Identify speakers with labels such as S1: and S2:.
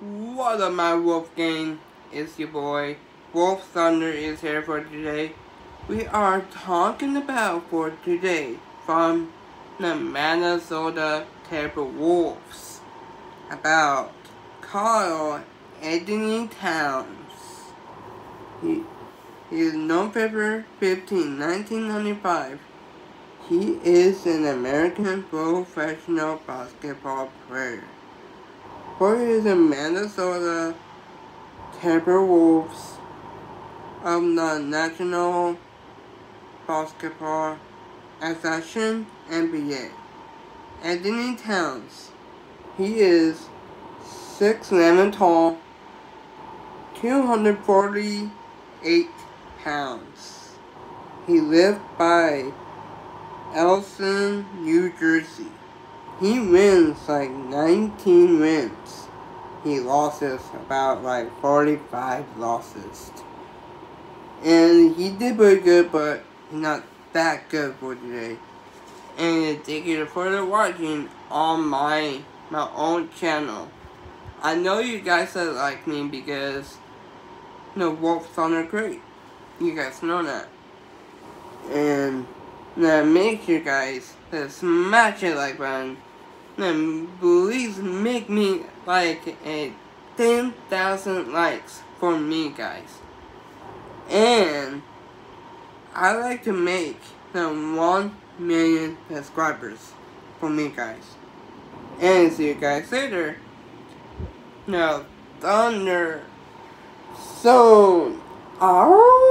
S1: What up, my Wolf Gang? It's your boy, Wolf Thunder is here for today. We are talking about for today from the Minnesota Timberwolves about Karl Anthony Towns. He, he is November 15, 1995. He is an American professional basketball player. For his Minnesota Timberwolves of the National Basketball Association NBA. Anthony Towns. He is 6'11 tall, 248 pounds. He lived by Elson, New Jersey. He wins like 19 wins. He losses about like 45 losses. And he did pretty good, but not that good for today. And thank you for watching on my my own channel. I know you guys like me because you know Wolf Thunder great. You guys know that. And that makes you guys to smash it like button. Then please make me like a 10,000 likes for me guys. And I like to make the 1 million subscribers for me guys. And see you guys later. Now, Thunder. So, alright.